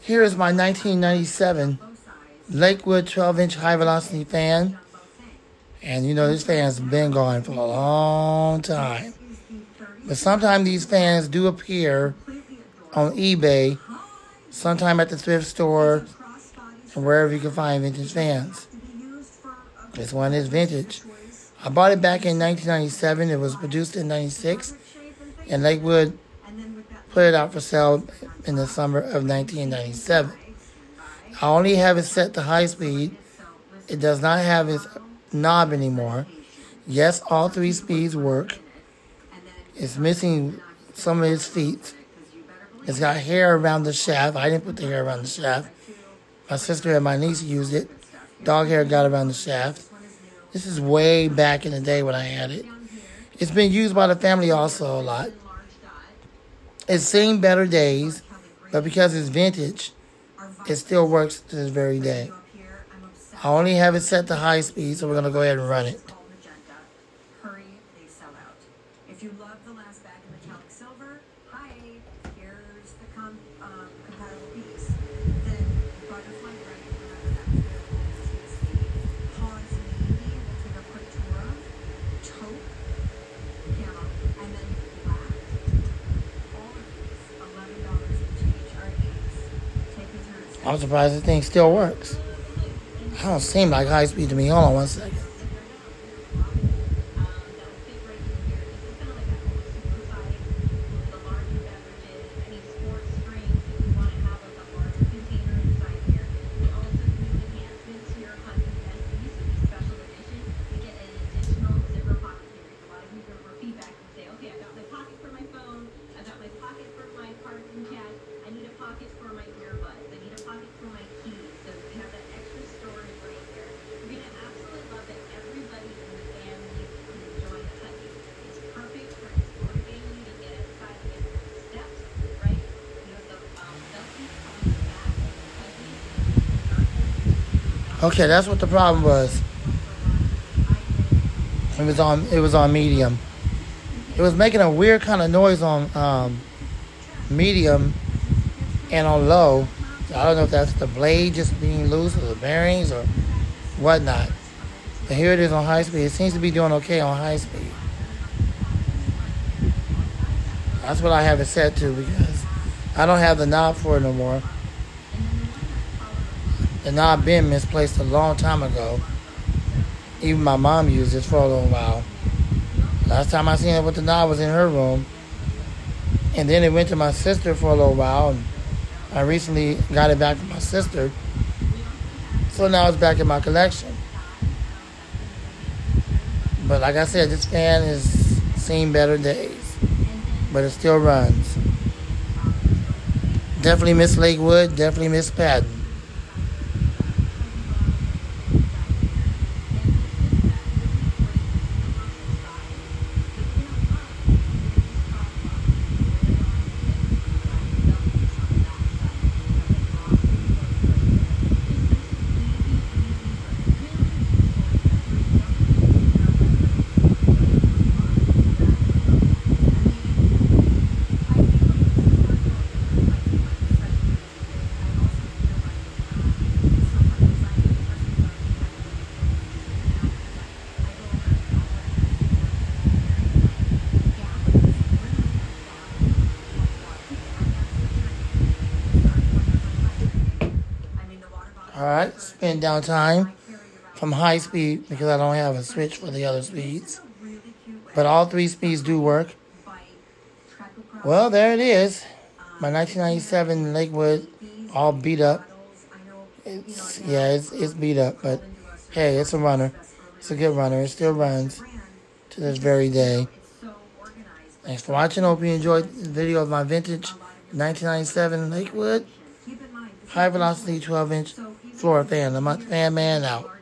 Here is my 1997 Lakewood 12 inch high velocity fan. And you know, this fan's been going for a long time. But sometimes these fans do appear on eBay, sometime at the thrift store, and wherever you can find vintage fans. This one is vintage. I bought it back in 1997. It was produced in 96, and Lakewood put it out for sale in the summer of 1997. I only have it set to high speed. It does not have its knob anymore. Yes, all three speeds work. It's missing some of its feet. It's got hair around the shaft. I didn't put the hair around the shaft. My sister and my niece used it. Dog hair got around the shaft. This is way back in the day when I had it. It's been used by the family also a lot. It's seen better days, but because it's vintage, it still works to this very day. I only have it set to high speed, so we're going to go ahead and run it. If you love the last bag in metallic silver, hi, here's the com- um, compatible piece. Then I'm surprised this thing still works. I don't seem like high speed to me. Hold on one second. Okay, that's what the problem was. It was on. It was on medium. It was making a weird kind of noise on um, medium and on low. I don't know if that's the blade just being loose or the bearings or whatnot. But here it is on high speed. It seems to be doing okay on high speed. That's what I have it set to because I don't have the knob for it no more. The knob been misplaced a long time ago. Even my mom used it for a little while. Last time I seen it with the knob was in her room. And then it went to my sister for a little while. And I recently got it back from my sister. So now it's back in my collection. But like I said, this fan has seen better days. But it still runs. Definitely miss Lakewood, definitely miss Patton. All right, spin down time from high speed because I don't have a switch for the other speeds. But all three speeds do work. Well, there it is. My 1997 Lakewood, all beat up. It's, yeah, it's, it's beat up, but hey, it's a runner. It's a good runner. It still runs to this very day. Thanks for watching. Hope you enjoyed the video of my vintage 1997 Lakewood high velocity 12 inch floor fan. I'm a fan man out.